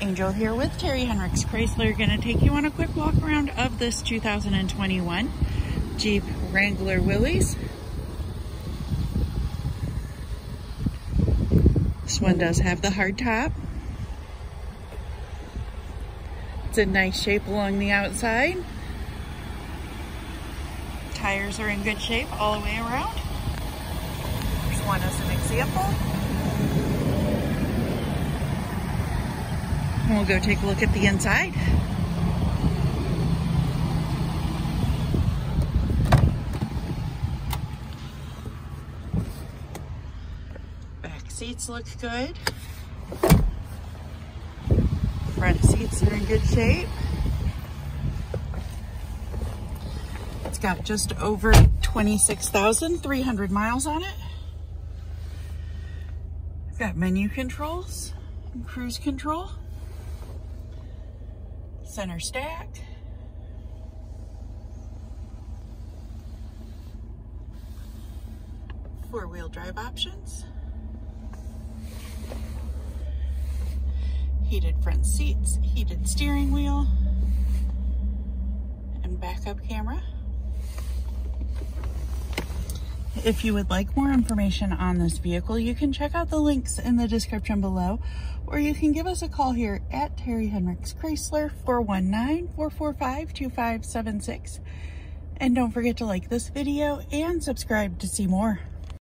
Angel here with Terry Henricks Chrysler. Going to take you on a quick walk around of this 2021 Jeep Wrangler Willys. This one does have the hard top. It's in nice shape along the outside. Tires are in good shape all the way around. Here's one as an example. We'll go take a look at the inside. Back seats look good. Front seats are in good shape. It's got just over 26,300 miles on it. Got menu controls and cruise control center stack. Four-wheel drive options. Heated front seats, heated steering wheel, and backup camera. If you would like more information on this vehicle, you can check out the links in the description below, or you can give us a call here at Terry Henricks Chrysler, 419-445-2576. And don't forget to like this video and subscribe to see more.